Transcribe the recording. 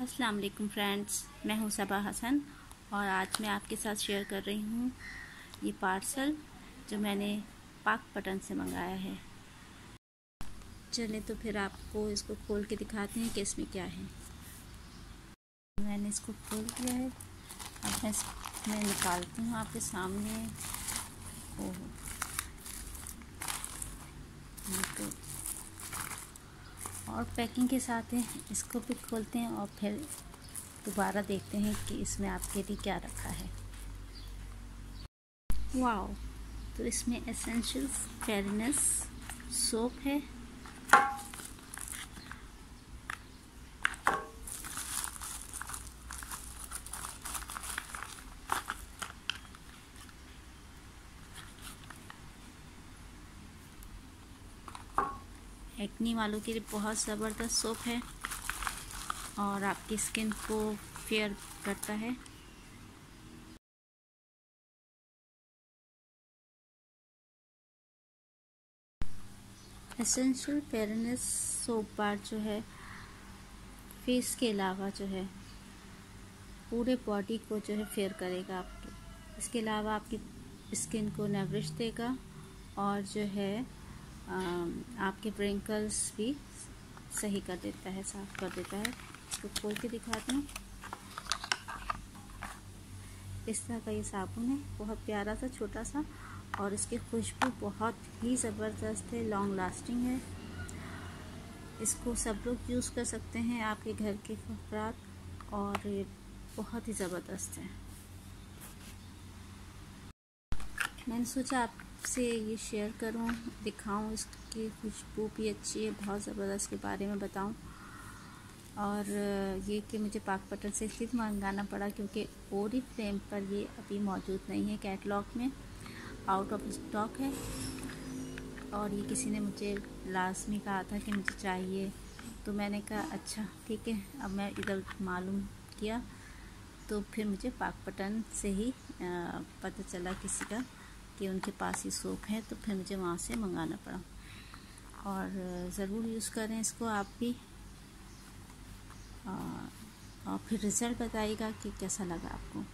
अस्सलाम वालेकुम फ्रेंड्स, मैं हूँ सबा हसन और आज मैं आपके साथ शेयर कर रही हूँ ये पार्सल जो मैंने पाक पटन से मंगाया है। चलें तो फिर आपको इसको खोल के दिखाते हैं कि इसमें क्या है। मैंने इसको खोल दिया है। अब मैं निकालती हूँ आपके सामने। ओह तो और पैकिंग के साथ है इसको भी खोलते हैं और फिर दोबारा देखते हैं कि इसमें आपके लिए क्या रखा है। वाओ तो इसमें एसेंशियल फेरनेस सोप है। एक्नी वालों के लिए बहुत ज़बरदस्त सोप है और आपकी स्किन को फेयर करता है। एसेंशियल फेयरनेस सोप बार जो है फेस के अलावा जो है, पूरे बॉडी को जो है फेयर करेगा आपके। इसके अलावा आपकी स्किन को नवरिश देगा और जो है आपके ब्रिंकल्स भी सही कर देता है, साफ़ कर देता है। इसको खोल के दिखाती हूँ। इस तरह का ये साबुन है, बहुत प्यारा सा, छोटा सा, और इसकी खुशबू बहुत ही ज़बरदस्त है लॉन्ग लास्टिंग है। इसको सब लोग यूज़ कर सकते हैं, आपके घर के अफराद और ये बहुत ही ज़बरदस्त है। मैंने सोचा आप से ये शेयर करूँ, दिखाऊँ, इसकी खुशबू भी अच्छी है, बहुत ज़बरदस्त के बारे में बताऊँ। और ये कि मुझे पाक पटन से इसलिए मंगाना पड़ा क्योंकि ओरी फ्रेम पर ये अभी मौजूद नहीं है कैटलॉग में आउट ऑफ़ स्टॉक है। और ये किसी ने मुझे लाजमी कहा था कि मुझे चाहिए तो मैंने कहा अच्छा ठीक है, अब मैं इधर मालूम किया। तो फिर मुझे पाक पटन से ही पता चला किसी का। कि उनके पास ही सोप है तो फिर मुझे वहाँ से मंगाना पड़ा। और ज़रूर यूज़ करें इसको आप भी। और फिर रिज़ल्ट बताइएगा कि कैसा लगा आपको।